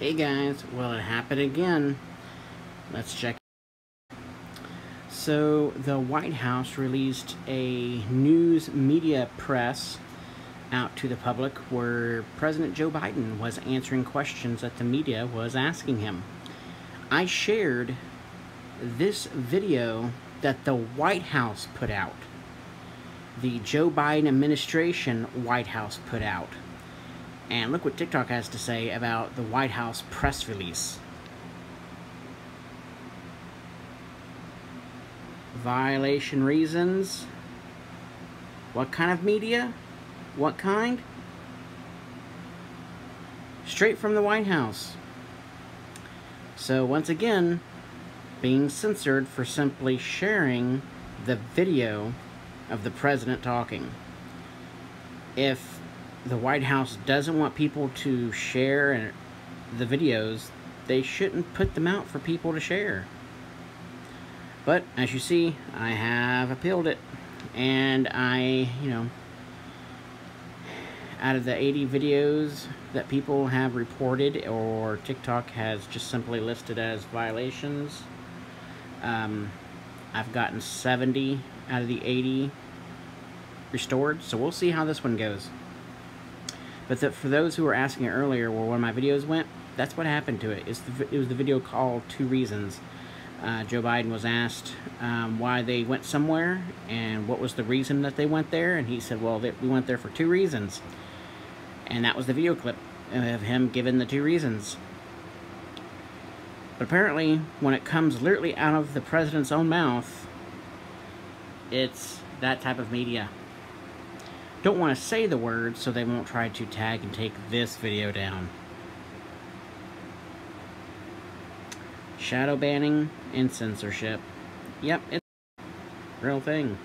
Hey guys, well it happened again. Let's check. So the White House released a news media press out to the public where President Joe Biden was answering questions that the media was asking him. I shared this video that the White House put out. The Joe Biden administration White House put out. And look what TikTok has to say about the White House press release. Violation reasons. What kind of media? What kind? Straight from the White House. So once again, being censored for simply sharing the video of the president talking. If the White House doesn't want people to share the videos, they shouldn't put them out for people to share. But as you see, I have appealed it, and I, you know, out of the 80 videos that people have reported or TikTok has just simply listed as violations, um, I've gotten 70 out of the 80 restored, so we'll see how this one goes. But the, for those who were asking earlier where one of my videos went, that's what happened to it. The, it was the video called Two Reasons. Uh, Joe Biden was asked um, why they went somewhere and what was the reason that they went there. And he said, well, they, we went there for two reasons. And that was the video clip of him giving the two reasons. But apparently, when it comes literally out of the president's own mouth, it's that type of media don't want to say the words so they won't try to tag and take this video down. Shadow banning and censorship. Yep, it's real thing.